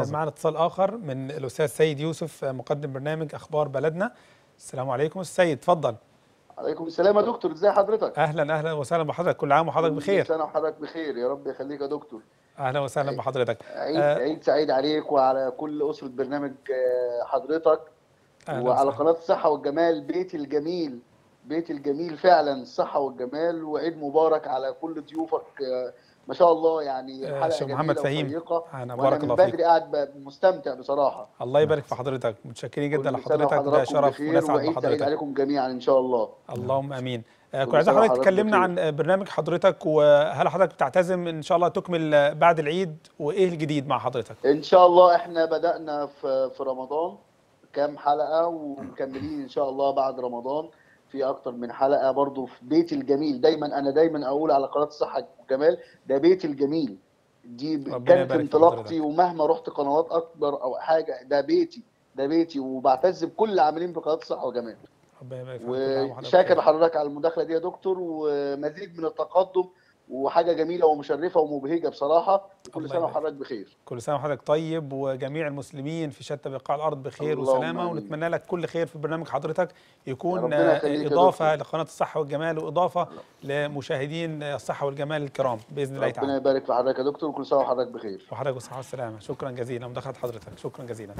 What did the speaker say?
معنا اتصال آخر من الأستاذ سيد يوسف مقدم برنامج أخبار بلدنا. السلام عليكم السيد اتفضل. عليكم السلام يا دكتور ازي حضرتك؟ أهلا أهلا وسهلا بحضرتك. كل عام وحضرتك بخير. سنة وحضرتك بخير يا رب يخليك يا دكتور. أهلا وسهلا بحضرتك. عيد آه، عيد سعيد عليك وعلى كل أسرة برنامج آه، حضرتك. وعلى. قناة الصحة والجمال بيت الجميل. بيت الجميل فعلا الصحه والجمال وعيد مبارك على كل ضيوفك. آه، ما شاء الله يعني آه، حلقة محمد فهيم. وأنا بارك الله بدري فيك. قاعد ب- مستمتع بصراحة. الله يبارك في حضرتك. متشكرين جدا لحضرتك. ده شرف ونسعد بحضرتك. عليكم جميعا إن شاء الله. اللهم آمين. آه، كل كنت عايز سنة حضرتك تكلمنا. عن برنامج حضرتك وهل حضرتك بتعتزم إن شاء الله تكمل بعد العيد؟ وإيه الجديد مع حضرتك؟ إن شاء الله إحنا بدأنا في في رمضان كام حلقة ومكملين إن شاء الله بعد رمضان. في أكتر من حلقة برضو في بيت الجميل. دايما أنا دايما أقول على قناة الصحة والجمال ده بيت الجميل. دي كانت انطلاقتي حضرتك. ومهما رحت قنوات أكبر أو حاجة ده بيتي ده بيتي وبعتز بكل اللي عاملين في قناة الصحة والجمال وشاكر بخير. لحضرتك على المداخلة دي يا دكتور ومزيد من التقدم. وحاجة جميلة ومشرفة ومبهجة بصراحة كل يبارك. وحضرتك بخير. كل سنة وحضرتك طيب وجميع المسلمين في شتى بقاع الأرض بخير وسلامة. ونتمنى لك كل خير في برنامج حضرتك يكون ربنا إضافة. لقناة الصحة والجمال وإضافة لمشاهدين الصحة والجمال الكرام بإذن الله ربنا تعالى. يبارك في حضرتك يا دكتور وكل سنة وحضرتك بخير. وحضرتك بالصحه والسلامة. شكرا جزيلا. مداخله حضرتك. شكرا جزيلا.